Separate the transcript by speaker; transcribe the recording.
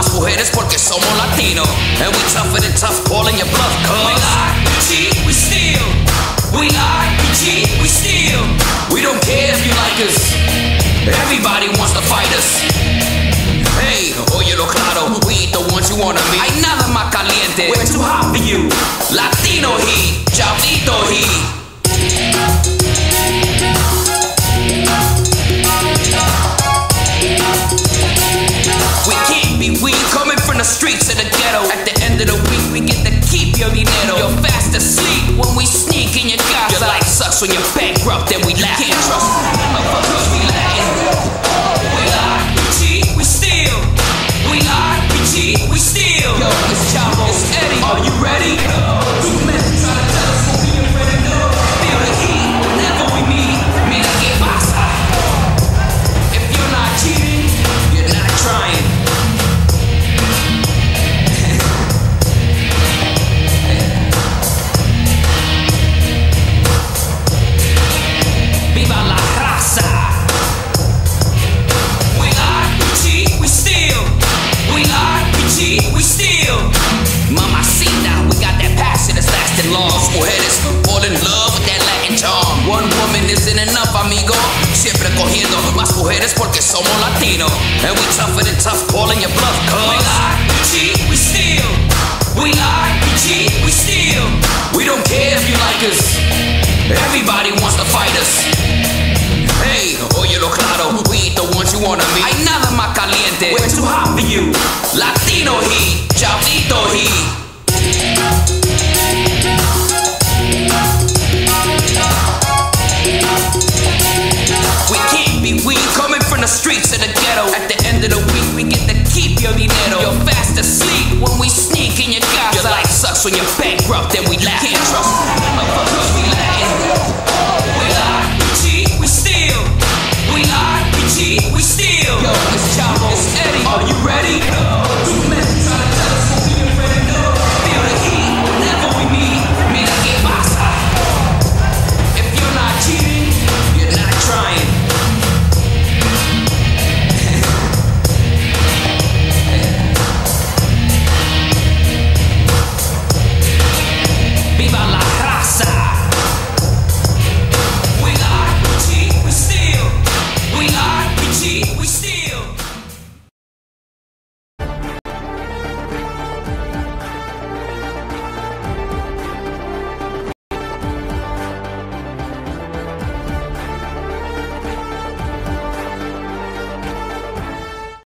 Speaker 1: más mujeres porque somos latinos. And we tougher than tough, calling your bluff, cuz. We lie, we cheat, we steal. We lie, we cheat, we steal. We don't care if you like us. Everybody wants to fight us. Hey, oye lo claro, we the ones you wanna be. Hay nada más caliente. We're too hot for you. The streets of the ghetto. At the end of the week, we get to keep your dinero. You're fast asleep when we sneak in your casa. Your life sucks when you're bankrupt and we laugh. Long. Mujeres fall in love with that Latin charm. One woman isn't enough, amigo. Siempre cogiendo más mujeres porque somos latinos. And we tougher than tough, calling your bluff, cuz. We lie, we cheat, we steal. We lie, we cheat, we steal. We don't care if you like us. Everybody wants to fight us. Hey, oye lo claro, we ain't the ones you wanna meet. Hay nada más caliente. We're too hot for you. Latino heat, Chavito heat. Streets of the ghetto. At the end of the week, we get to keep your dinero. You're fast asleep when we sneak in your casa. Your life sucks when you're bankrupt and we laugh. Can't trust Viva la